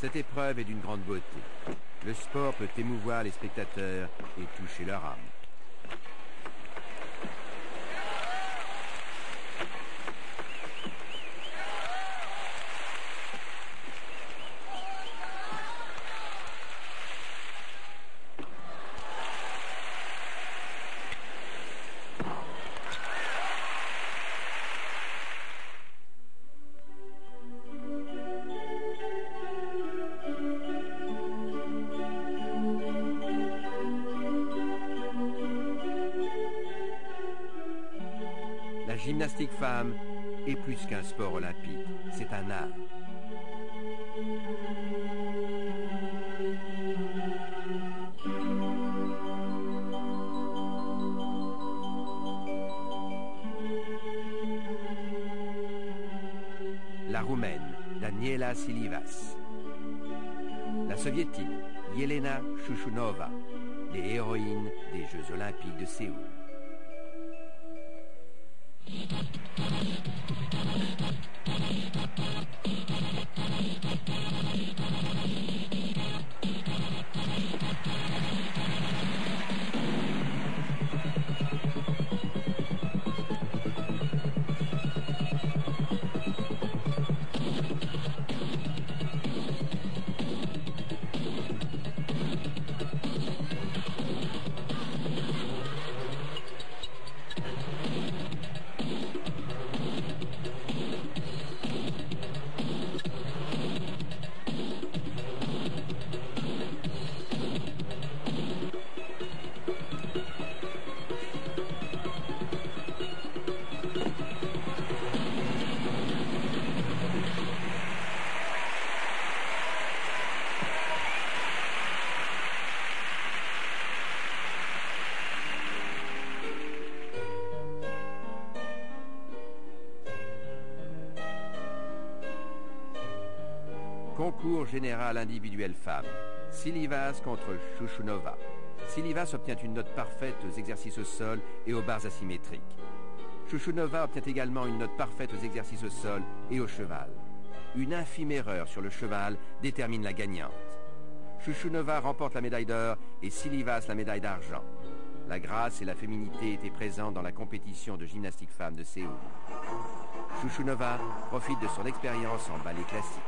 Cette épreuve est d'une grande beauté. Le sport peut émouvoir les spectateurs et toucher leur âme. Gymnastique femme est plus qu'un sport olympique, c'est un art. La roumaine, Daniela Silivas. La soviétique, Yelena Shushunova, les héroïnes des Jeux olympiques de Séoul. Thank you. Concours général individuel femme. Silivas contre Shushunova. Silivas obtient une note parfaite aux exercices au sol et aux barres asymétriques. Shushunova obtient également une note parfaite aux exercices au sol et au cheval. Une infime erreur sur le cheval détermine la gagnante. Shushunova remporte la médaille d'or et Silivas la médaille d'argent. La grâce et la féminité étaient présentes dans la compétition de gymnastique femme de Séoul. Shushunova profite de son expérience en ballet classique.